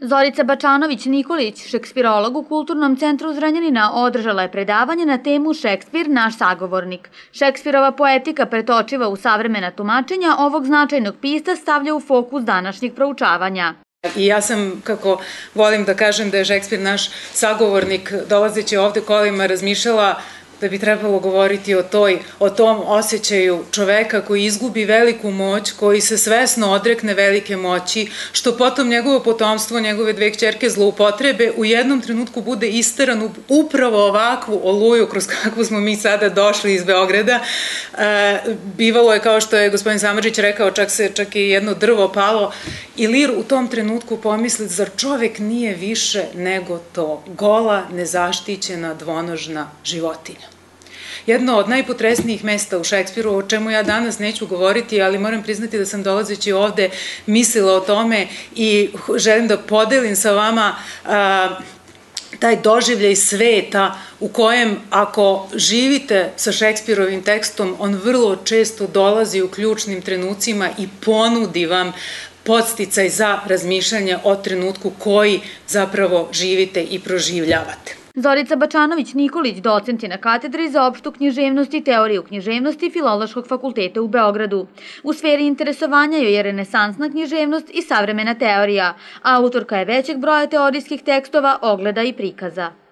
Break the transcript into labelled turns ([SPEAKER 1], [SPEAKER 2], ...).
[SPEAKER 1] Zorica Bačanović-Nikolić, šekspirolog u Kulturnom centru Zranjanina, održala je predavanje na temu Šekspir, naš sagovornik. Šekspirova poetika pretočiva u savremena tumačenja ovog značajnog pista stavlja u fokus današnjeg proučavanja.
[SPEAKER 2] I ja sam, kako volim da kažem da je Šekspir naš sagovornik, dolazeći ovde kolima razmišljala da bi trebalo govoriti o, toj, o tom osjećaju čoveka koji izgubi veliku moć, koji se svesno odrekne velike moći, što potom njegovo potomstvo, njegove dve kćerke zloupotrebe, u jednom trenutku bude isteran upravo ovakvu oluju kroz kakvu smo mi sada došli iz Beograda. E, bivalo je, kao što je gospodin Samarđić rekao, čak se čak i jedno drvo palo i Lir u tom trenutku pomisli, zar čovek nije više nego to gola, nezaštićena, dvonožna životinja jedno od najpotresnijih mesta u Šekspiru, o čemu ja danas neću govoriti, ali moram priznati da sam dolazeći ovde mislila o tome i želim da podelim sa vama taj doživljaj sveta u kojem ako živite sa Šekspirovim tekstom, on vrlo često dolazi u ključnim trenucima i ponudi vam podsticaj za razmišljanje o trenutku koji zapravo živite i proživljavate.
[SPEAKER 1] Zorica Bačanović-Nikolić, docent je na katedri za opštu književnost i teoriju književnosti Filološkog fakulteta u Beogradu. U sferi interesovanja joj je renesansna književnost i savremena teorija, a autorka je većeg broja teorijskih tekstova, ogleda i prikaza.